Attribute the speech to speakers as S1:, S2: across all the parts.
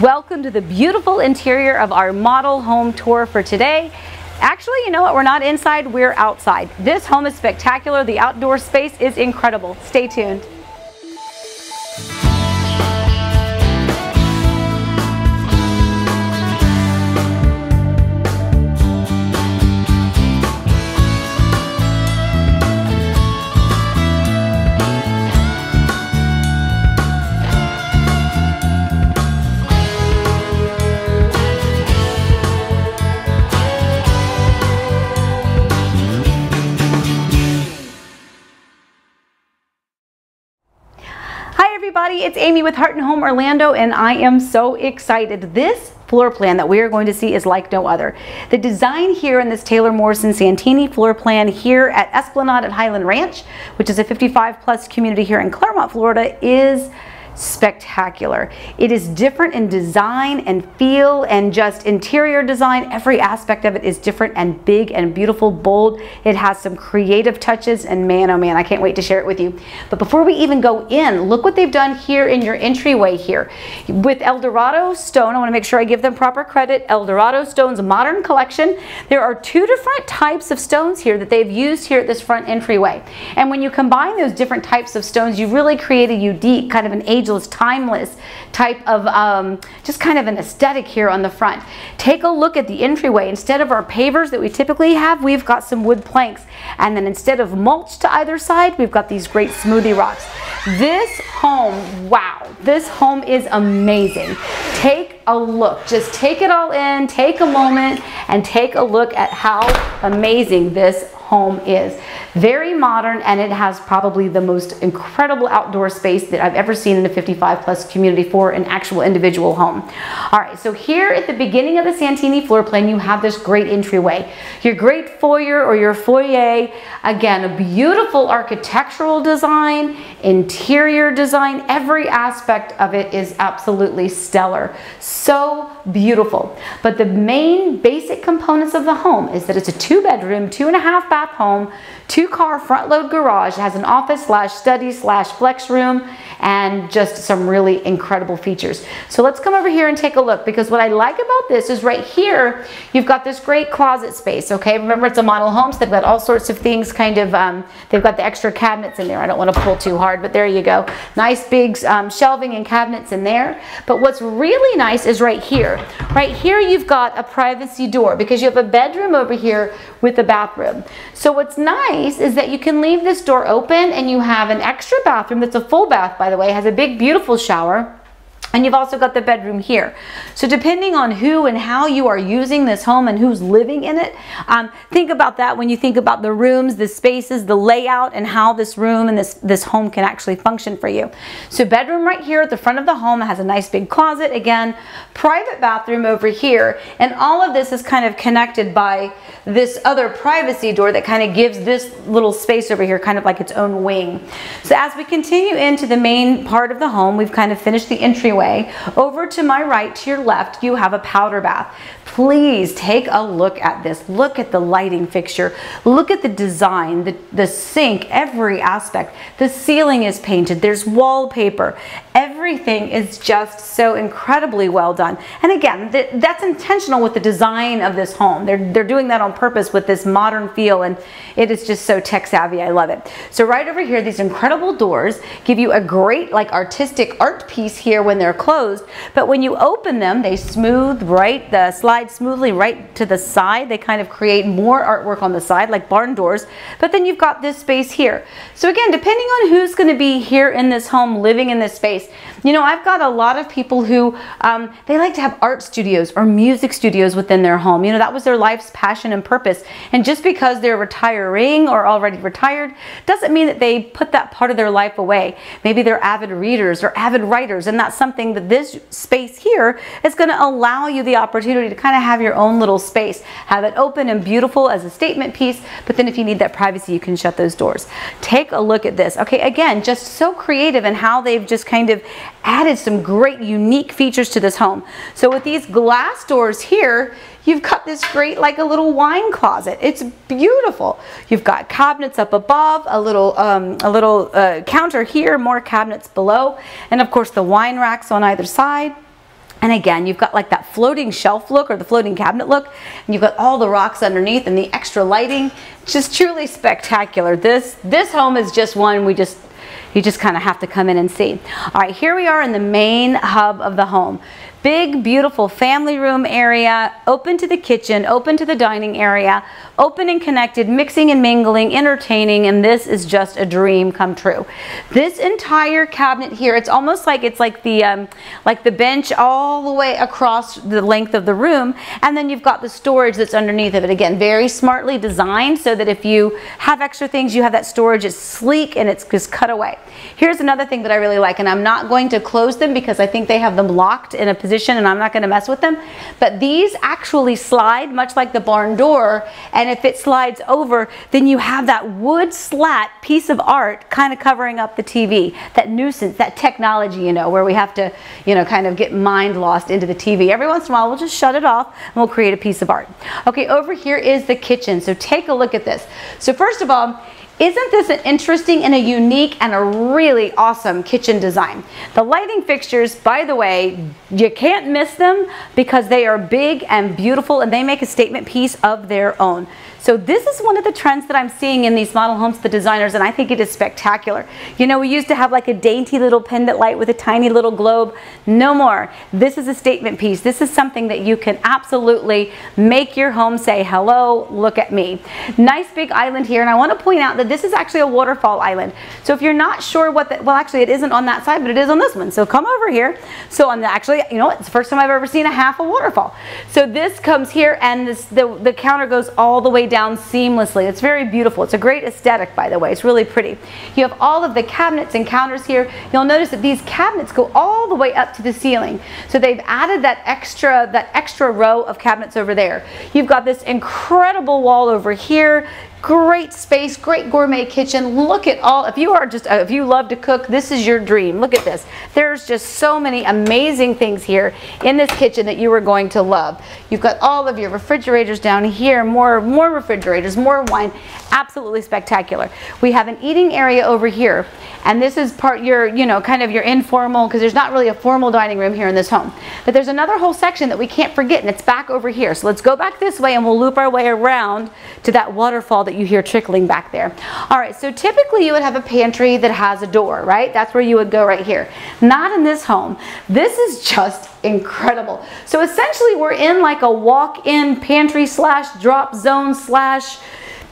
S1: Welcome to the beautiful interior of our model home tour for today. Actually, you know what? We're not inside, we're outside. This home is spectacular. The outdoor space is incredible. Stay tuned. Everybody, it's Amy with Heart and Home Orlando and I am so excited. This floor plan that we are going to see is like no other. The design here in this Taylor Morrison Santini floor plan here at Esplanade at Highland Ranch, which is a 55 plus community here in Clermont, Florida, is spectacular. It is different in design and feel and just interior design. Every aspect of it is different and big and beautiful, bold. It has some creative touches and man, oh man, I can't wait to share it with you. But before we even go in, look what they've done here in your entryway here. With Eldorado Stone, I wanna make sure I give them proper credit, Eldorado Stone's Modern Collection. There are two different types of stones here that they've used here at this front entryway. And when you combine those different types of stones, you really create a unique kind of an ageless, timeless type of um, just kind of an aesthetic here on the front. Take a look at the entryway. Instead of our pavers that we typically have, we've got some wood planks. And then instead of mulch to either side, we've got these great smoothie rocks. This home, wow, this home is amazing. Take a look. Just take it all in, take a moment, and take a look at how amazing this home is. Very modern and it has probably the most incredible outdoor space that I've ever seen in a 55 plus community for an actual individual home. All right, so here at the beginning of the Santini floor plan, you have this great entryway. Your great foyer or your foyer, again, a beautiful architectural design, interior design, every aspect of it is absolutely stellar. So beautiful. But the main basic components of the home is that it's a two bedroom, two and a half bath home, two car front load garage. Has an office slash study slash flex room and just some really incredible features. So let's come over here and take a look because what I like about this is right here, you've got this great closet space, okay? Remember it's a model home, so they've got all sorts of things kind of, um, they've got the extra cabinets in there. I don't want to pull too hard, but there you go. Nice big um, shelving and cabinets in there. But what's really nice is right here. Right here you've got a privacy door because you have a bedroom over here with a bathroom. So what's nice is that you can leave this door open and you have an extra bathroom that's a full bath by the way, has a big beautiful shower. And you've also got the bedroom here. So depending on who and how you are using this home and who's living in it, um, think about that when you think about the rooms, the spaces, the layout, and how this room and this, this home can actually function for you. So bedroom right here at the front of the home has a nice big closet. Again, private bathroom over here. And all of this is kind of connected by this other privacy door that kind of gives this little space over here kind of like its own wing. So as we continue into the main part of the home, we've kind of finished the entryway over to my right, to your left, you have a powder bath. Please take a look at this. Look at the lighting fixture. Look at the design, the, the sink, every aspect. The ceiling is painted. There's wallpaper. Everything is just so incredibly well done. And again, th that's intentional with the design of this home. They're, they're doing that on purpose with this modern feel and it is just so tech savvy. I love it. So right over here, these incredible doors give you a great like artistic art piece here when they're closed. But when you open them, they smooth right, the slide smoothly right to the side. They kind of create more artwork on the side like barn doors. But then you've got this space here. So again, depending on who's going to be here in this home living in this space, you know, I've got a lot of people who um, they like to have art studios or music studios within their home. You know, that was their life's passion and purpose. And just because they're retiring or already retired doesn't mean that they put that part of their life away. Maybe they're avid readers or avid writers, and that's something that this space here is going to allow you the opportunity to kind of have your own little space. Have it open and beautiful as a statement piece, but then if you need that privacy, you can shut those doors. Take a look at this. Okay, again, just so creative in how they've just kind of added some great unique features to this home. So with these glass doors here, you've got this great like a little wine closet. It's beautiful. You've got cabinets up above, a little um, a little uh, counter here, more cabinets below, and of course the wine racks on either side. And again, you've got like that floating shelf look or the floating cabinet look, and you've got all the rocks underneath and the extra lighting. Just truly spectacular. This, this home is just one we just, you just kind of have to come in and see. All right, here we are in the main hub of the home. Big, beautiful family room area, open to the kitchen, open to the dining area, open and connected, mixing and mingling, entertaining, and this is just a dream come true. This entire cabinet here, it's almost like it's like the um, like the bench all the way across the length of the room, and then you've got the storage that's underneath of it. Again, very smartly designed so that if you have extra things, you have that storage. It's sleek and it's just cut away. Here's another thing that I really like, and I'm not going to close them because I think they have them locked in a position position and I'm not going to mess with them. But these actually slide much like the barn door. And if it slides over, then you have that wood slat piece of art kind of covering up the TV. That nuisance, that technology, you know, where we have to, you know, kind of get mind lost into the TV. Every once in a while, we'll just shut it off and we'll create a piece of art. Okay, over here is the kitchen. So take a look at this. So first of all, isn't this an interesting and a unique and a really awesome kitchen design? The lighting fixtures, by the way, you can't miss them because they are big and beautiful and they make a statement piece of their own. So this is one of the trends that I'm seeing in these model homes, the designers, and I think it is spectacular. You know, we used to have like a dainty little pendant light with a tiny little globe. No more. This is a statement piece. This is something that you can absolutely make your home say, hello, look at me. Nice big island here, and I want to point out that this is actually a waterfall island. So if you're not sure what the, well actually it isn't on that side, but it is on this one. So come over here. So I'm actually, you know it's the first time I've ever seen a half a waterfall. So this comes here and this, the, the counter goes all the way down seamlessly. It's very beautiful. It's a great aesthetic, by the way. It's really pretty. You have all of the cabinets and counters here. You'll notice that these cabinets go all the way up to the ceiling. So they've added that extra, that extra row of cabinets over there. You've got this incredible wall over here. Great space, great gourmet kitchen. Look at all, if you are just, if you love to cook, this is your dream. Look at this. There's just so many amazing things here in this kitchen that you are going to love. You've got all of your refrigerators down here, more, more refrigerators, more wine. Absolutely spectacular. We have an eating area over here. And this is part your, you know, kind of your informal, because there's not really a formal dining room here in this home. But there's another whole section that we can't forget, and it's back over here. So let's go back this way and we'll loop our way around to that waterfall that that you hear trickling back there. All right, so typically you would have a pantry that has a door, right? That's where you would go right here. Not in this home. This is just incredible. So essentially we're in like a walk-in pantry slash drop zone slash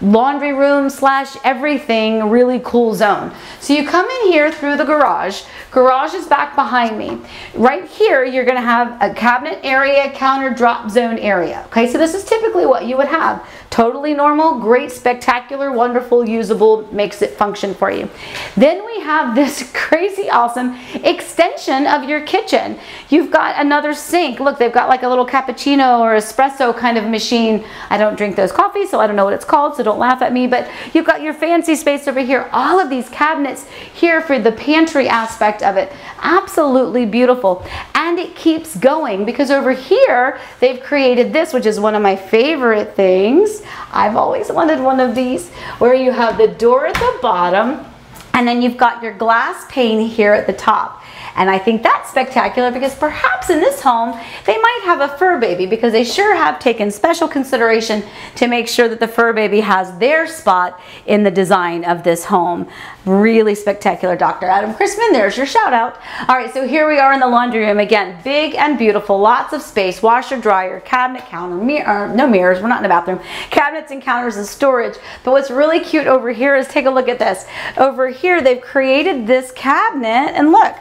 S1: laundry room slash everything really cool zone. So you come in here through the garage. Garage is back behind me. Right here, you're gonna have a cabinet area, counter drop zone area. Okay, so this is typically what you would have. Totally normal, great, spectacular, wonderful, usable, makes it function for you. Then we have this crazy awesome extension of your kitchen. You've got another sink. Look, they've got like a little cappuccino or espresso kind of machine. I don't drink those coffees, so I don't know what it's called, so don't laugh at me, but you've got your fancy space over here. All of these cabinets here for the pantry aspect of it. Absolutely beautiful. And it keeps going because over here, they've created this, which is one of my favorite things. I've always wanted one of these where you have the door at the bottom and then you've got your glass pane here at the top. And I think that's spectacular because perhaps in this home, they might have a fur baby because they sure have taken special consideration to make sure that the fur baby has their spot in the design of this home. Really spectacular, Dr. Adam Chrisman. There's your shout out. All right, so here we are in the laundry room. Again, big and beautiful, lots of space, washer, dryer, cabinet, counter, mirror, uh, no mirrors, we're not in a bathroom, cabinets and counters and storage. But what's really cute over here is take a look at this. Over here, they've created this cabinet and look,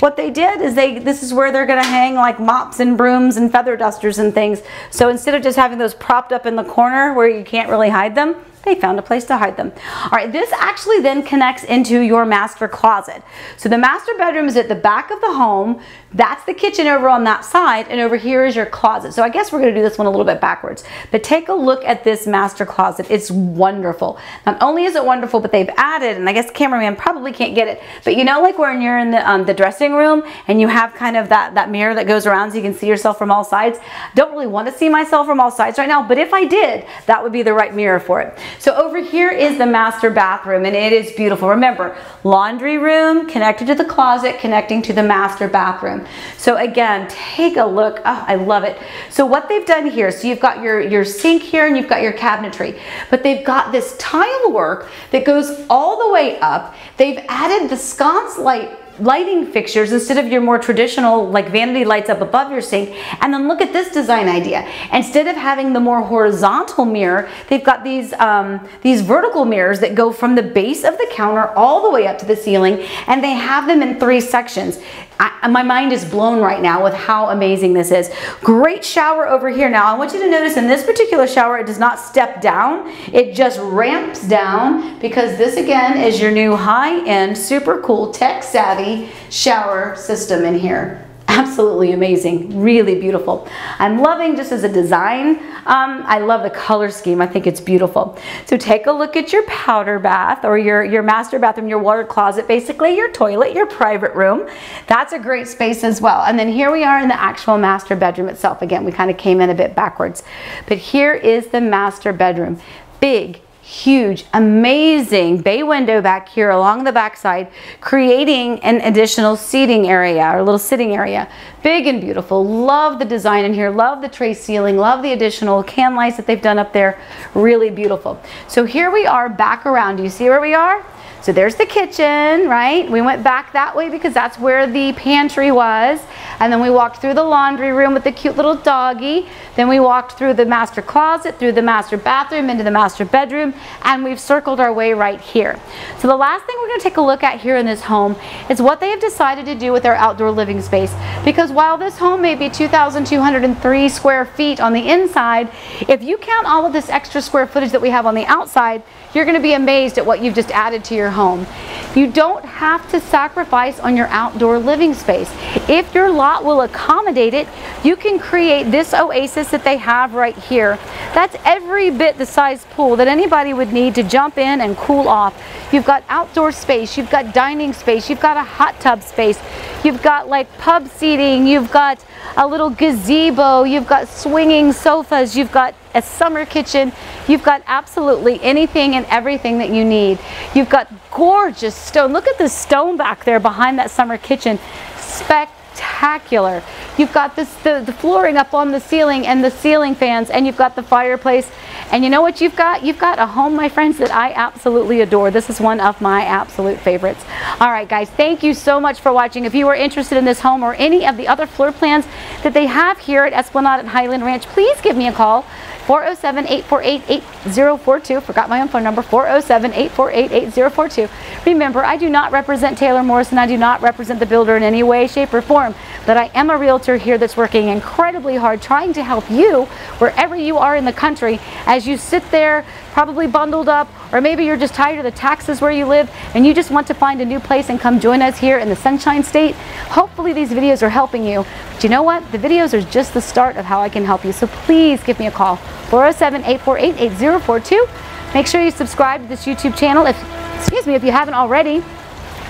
S1: what they did is they, this is where they're gonna hang like mops and brooms and feather dusters and things. So instead of just having those propped up in the corner where you can't really hide them, they found a place to hide them. All right, this actually then connects into your master closet. So the master bedroom is at the back of the home. That's the kitchen over on that side, and over here is your closet. So I guess we're gonna do this one a little bit backwards. But take a look at this master closet. It's wonderful. Not only is it wonderful, but they've added, and I guess cameraman probably can't get it, but you know like when you're in the, um, the dressing room and you have kind of that, that mirror that goes around so you can see yourself from all sides? Don't really want to see myself from all sides right now, but if I did, that would be the right mirror for it. So over here is the master bathroom and it is beautiful. Remember, laundry room connected to the closet, connecting to the master bathroom. So again, take a look. Oh, I love it. So what they've done here, so you've got your, your sink here and you've got your cabinetry, but they've got this tile work that goes all the way up. They've added the sconce light lighting fixtures instead of your more traditional like vanity lights up above your sink. And then look at this design idea. Instead of having the more horizontal mirror, they've got these, um, these vertical mirrors that go from the base of the counter all the way up to the ceiling and they have them in three sections. I, my mind is blown right now with how amazing this is. Great shower over here. Now I want you to notice in this particular shower, it does not step down. It just ramps down because this again is your new high-end, super cool, tech-savvy shower system in here absolutely amazing, really beautiful. I'm loving just as a design, um, I love the color scheme. I think it's beautiful. So take a look at your powder bath or your, your master bathroom, your water closet, basically your toilet, your private room. That's a great space as well. And then here we are in the actual master bedroom itself. Again, we kind of came in a bit backwards. But here is the master bedroom. Big, huge, amazing bay window back here along the backside, creating an additional seating area or a little sitting area. Big and beautiful. Love the design in here. Love the tray ceiling. Love the additional can lights that they've done up there. Really beautiful. So here we are back around. Do you see where we are? So there's the kitchen, right? We went back that way because that's where the pantry was. And then we walked through the laundry room with the cute little doggy. Then we walked through the master closet, through the master bathroom, into the master bedroom, and we've circled our way right here. So the last thing we're gonna take a look at here in this home is what they have decided to do with their outdoor living space. Because while this home may be 2,203 square feet on the inside, if you count all of this extra square footage that we have on the outside, you're gonna be amazed at what you've just added to your home. You don't have to sacrifice on your outdoor living space. If your lot will accommodate it, you can create this oasis that they have right here. That's every bit the size pool that anybody would need to jump in and cool off. You've got outdoor space, you've got dining space, you've got a hot tub space, you've got like pub seating, you've got a little gazebo, you've got swinging sofas, you've got a summer kitchen, you've got absolutely anything and everything that you need. You've got gorgeous stone. Look at the stone back there behind that summer kitchen. Spectacular. You've got this the, the flooring up on the ceiling and the ceiling fans and you've got the fireplace and you know what you've got? You've got a home, my friends, that I absolutely adore. This is one of my absolute favorites. All right, guys, thank you so much for watching. If you are interested in this home or any of the other floor plans that they have here at Esplanade at Highland Ranch, please give me a call. 407-848-8042. Forgot my own phone number, 407-848-8042. Remember, I do not represent Taylor Morrison. I do not represent the builder in any way, shape, or form. But I am a realtor here that's working incredibly hard trying to help you wherever you are in the country as you sit there probably bundled up, or maybe you're just tired of the taxes where you live and you just want to find a new place and come join us here in the Sunshine State. Hopefully these videos are helping you. But you know what? The videos are just the start of how I can help you. So please give me a call, 407-848-8042. Make sure you subscribe to this YouTube channel if, excuse me, if you haven't already.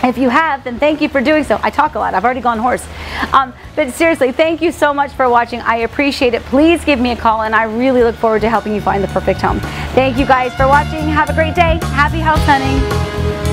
S1: If you have, then thank you for doing so. I talk a lot. I've already gone hoarse. Um, but seriously, thank you so much for watching. I appreciate it. Please give me a call, and I really look forward to helping you find the perfect home. Thank you guys for watching. Have a great day. Happy house hunting.